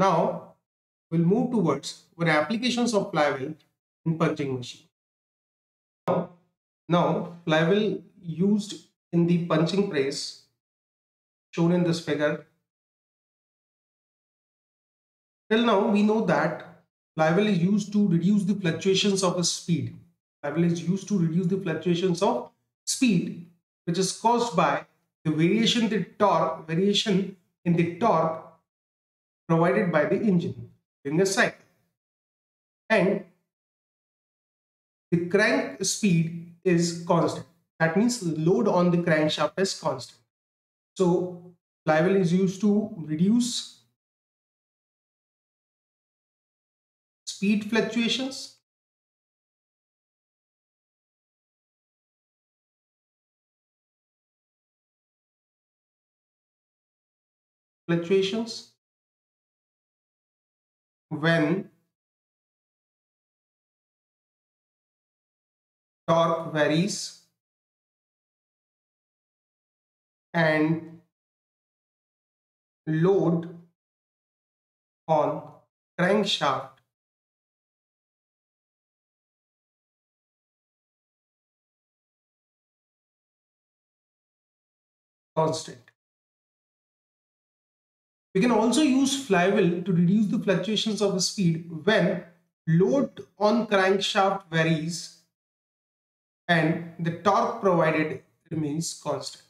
Now we'll move towards what applications of flywheel in punching machine. Now, now flywheel used in the punching press shown in this figure. Till now we know that flywheel is used to reduce the fluctuations of speed. Flywheel is used to reduce the fluctuations of speed which is caused by the variation the torque variation in the torque provided by the engine during a cycle. And the crank speed is constant. That means the load on the crankshaft is constant. So flywheel is used to reduce speed fluctuations fluctuations when torque varies and load on crankshaft constant. We can also use flywheel to reduce the fluctuations of the speed when load on crankshaft varies and the torque provided remains constant.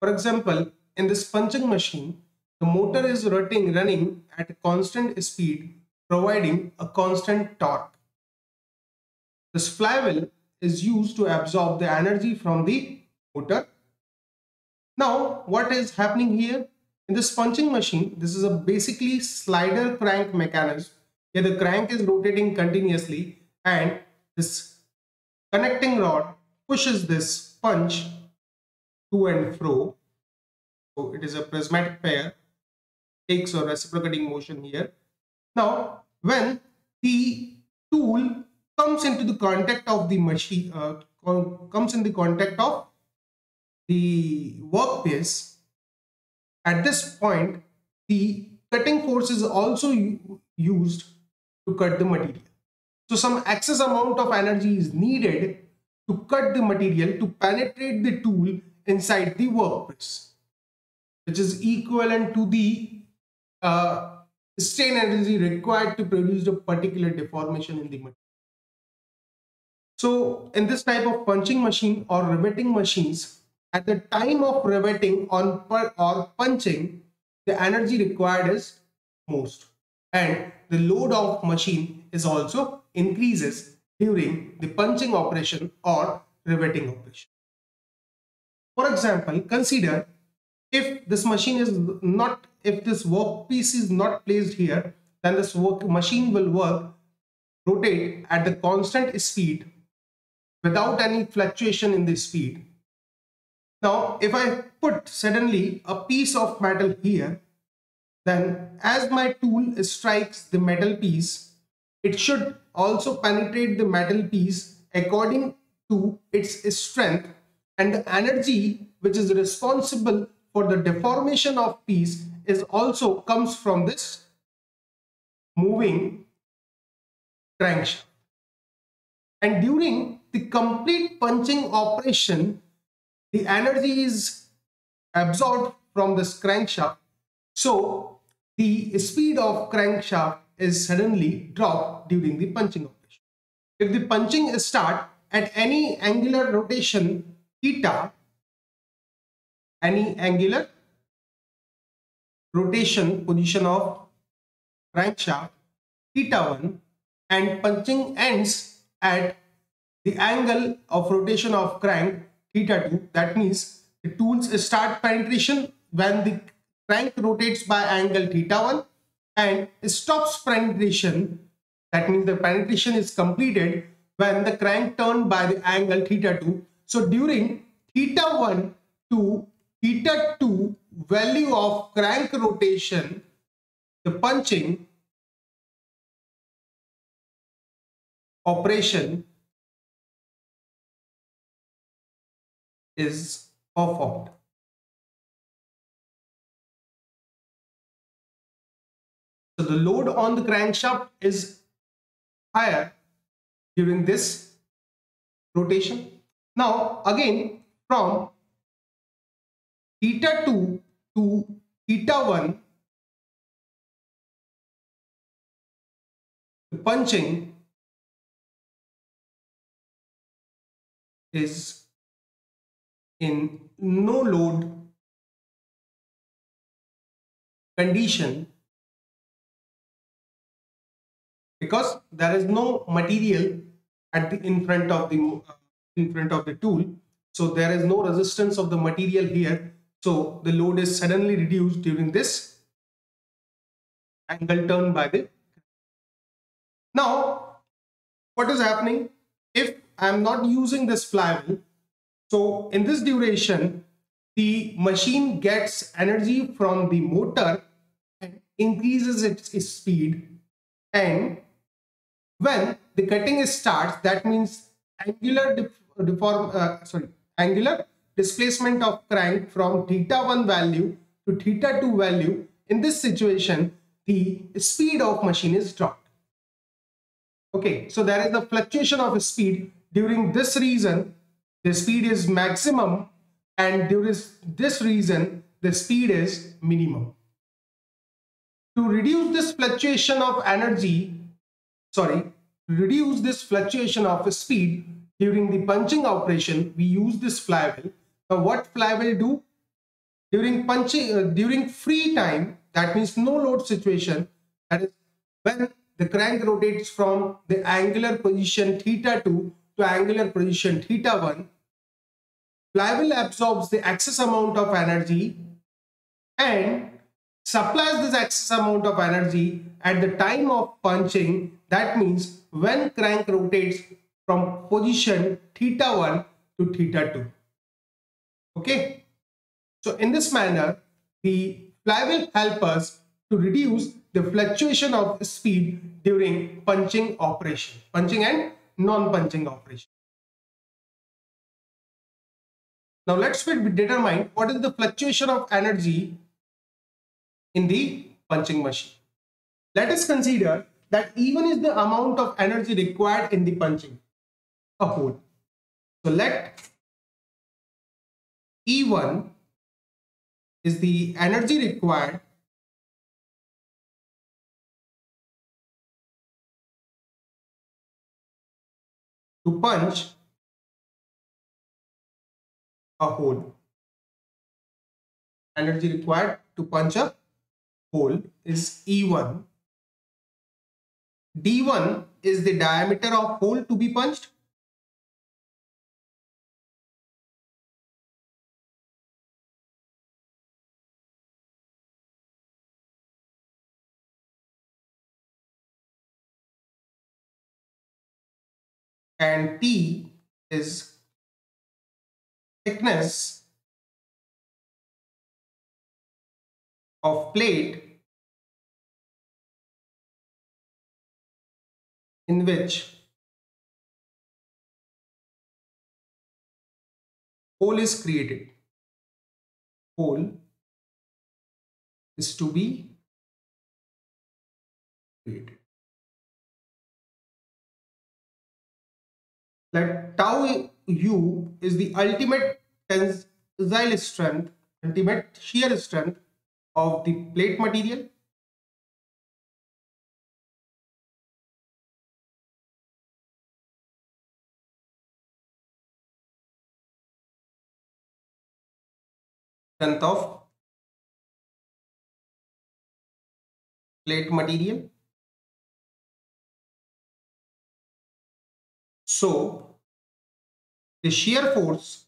For example, in this punching machine, the motor is rotating, running at a constant speed, providing a constant torque. This flywheel is used to absorb the energy from the motor. Now, what is happening here? In this punching machine, this is a basically slider crank mechanism where the crank is rotating continuously and this connecting rod pushes this punch to and fro. So it is a prismatic pair, takes a reciprocating motion here. Now, when the tool comes into the contact of the machine, uh, comes in the contact of the workpiece, at this point, the cutting force is also used to cut the material. So some excess amount of energy is needed to cut the material to penetrate the tool inside the workpiece, which is equivalent to the uh, strain energy required to produce a particular deformation in the material. So in this type of punching machine or riveting machines, at the time of riveting on or punching, the energy required is most and the load of machine is also increases during the punching operation or riveting operation. For example, consider if this machine is not, if this workpiece is not placed here, then this work machine will work, rotate at the constant speed without any fluctuation in the speed now, if I put suddenly a piece of metal here, then as my tool strikes the metal piece, it should also penetrate the metal piece according to its strength and the energy which is responsible for the deformation of piece is also comes from this moving crankshaft. And during the complete punching operation, the energy is absorbed from this crankshaft. So the speed of crankshaft is suddenly dropped during the punching operation. If the punching is start at any angular rotation theta, any angular rotation position of crankshaft theta 1 and punching ends at the angle of rotation of crank theta 2 that means the tools start penetration when the crank rotates by angle theta 1 and stops penetration. That means the penetration is completed when the crank turned by the angle theta 2 so during theta 1 to theta 2 value of crank rotation the punching operation is performed. So the load on the crankshaft is higher during this rotation. Now again from theta 2 to theta 1 the punching is in no load condition because there is no material at the in front of the in front of the tool. So there is no resistance of the material here. So the load is suddenly reduced during this angle turn by the now what is happening? If I am not using this flywheel so in this duration the machine gets energy from the motor and increases its speed. And when the cutting starts that means angular deform uh, sorry angular displacement of crank from theta 1 value to theta 2 value in this situation the speed of machine is dropped. Okay so there is the fluctuation of speed during this reason the speed is maximum and during this reason the speed is minimum to reduce this fluctuation of energy sorry reduce this fluctuation of speed during the punching operation, we use this flywheel. Now what flywheel do? During punching, uh, during free time, that means no load situation, that is when the crank rotates from the angular position theta 2 to angular position theta 1, flywheel absorbs the excess amount of energy and supplies this excess amount of energy at the time of punching. That means when crank rotates from position theta 1 to theta 2. Okay. So in this manner, the flywheel help us to reduce the fluctuation of speed during punching operation, punching and non-punching operation. Now let's determine what is the fluctuation of energy in the punching machine. Let us consider that E1 is the amount of energy required in the punching a hole. So let E1 is the energy required to punch a hole. Energy required to punch a hole is E1. D1 is the diameter of hole to be punched and T is thickness of plate in which hole is created. Hole is to be created. That tau u is the ultimate tensile strength, ultimate shear strength of the plate material. Strength of plate material So the shear force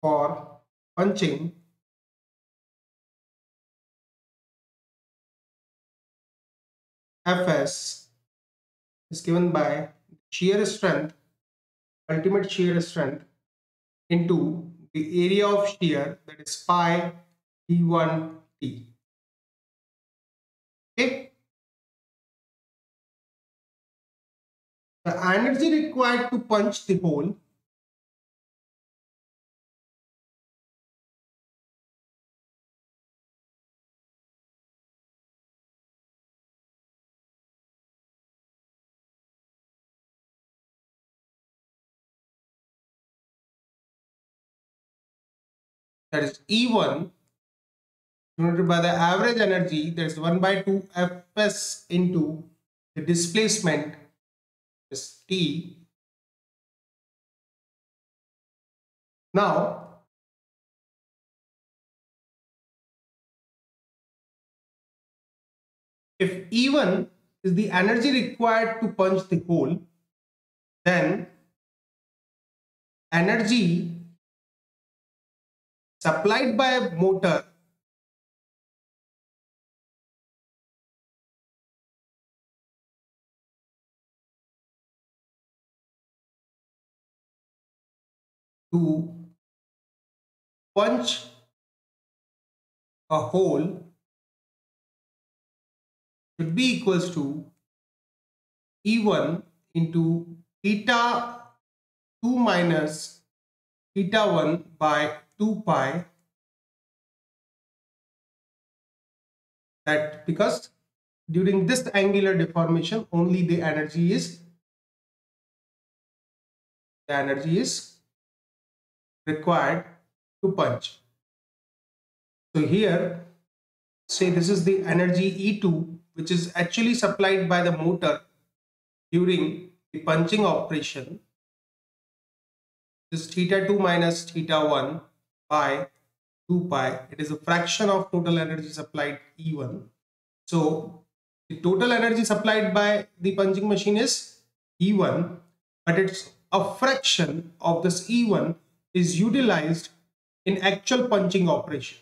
for punching Fs is given by shear strength, ultimate shear strength into the area of shear that is pi d1t the energy required to punch the hole that is E1 denoted by the average energy that is 1 by 2 Fs into the displacement is T. Now if E1 is the energy required to punch the hole, then energy supplied by a motor to punch a hole should be equals to E1 into theta 2 minus theta 1 by 2 pi. That because during this angular deformation only the energy is the energy is required to punch. So here say this is the energy E2 which is actually supplied by the motor during the punching operation. This theta 2 minus theta 1 by 2 pi. It is a fraction of total energy supplied E1 so the total energy supplied by the punching machine is E1 but it's a fraction of this E1 is utilized in actual punching operation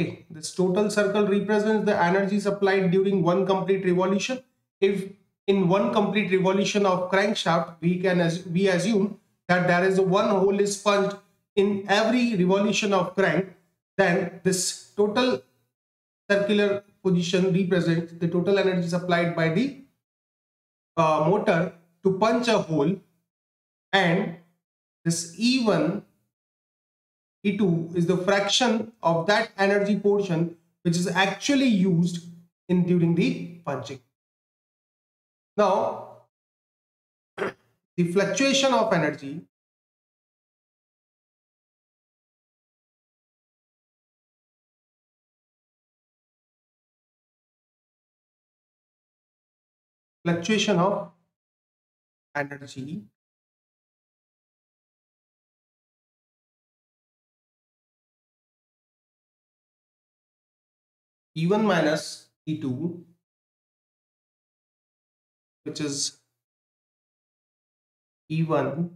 Okay, this total circle represents the energy supplied during one complete revolution. If in one complete revolution of crankshaft, we can as we assume that there is one hole is punched in every revolution of crank, then this total circular position represents the total energy supplied by the uh, motor to punch a hole and this E1 E2 is the fraction of that energy portion which is actually used in during the punching. Now, the fluctuation of energy fluctuation of energy E1 minus E2 which is E1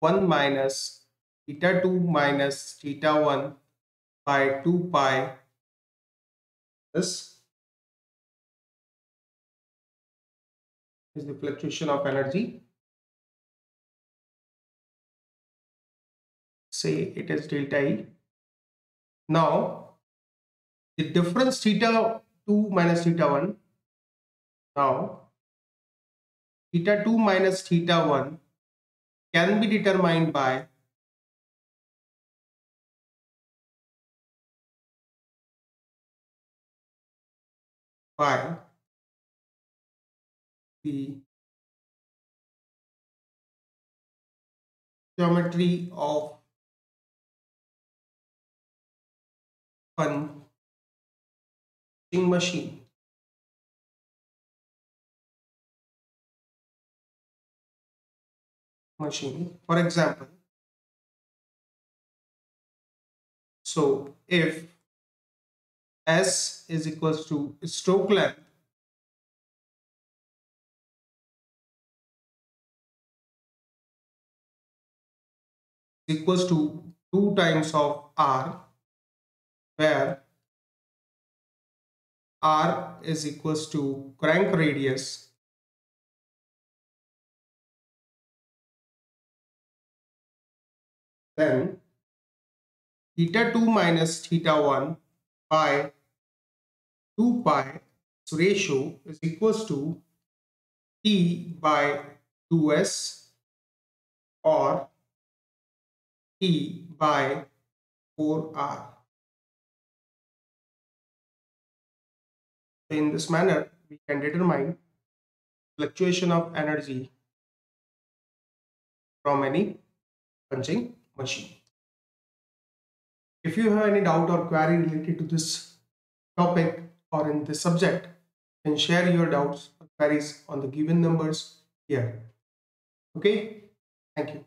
1 minus theta 2 minus theta 1 by 2 pi this is the fluctuation of energy. Say it is delta E now, the difference theta 2 minus theta 1. Now, theta 2 minus theta 1 can be determined by by the geometry of punching machine. machine for example so if s is equals to stroke length equals to 2 times of r where r is equals to crank radius then theta 2 minus theta 1 by 2 pi ratio is equals to t by 2s or t by 4r in this manner, we can determine fluctuation of energy from any punching machine. If you have any doubt or query related to this topic or in this subject, then share your doubts or queries on the given numbers here. Okay, thank you.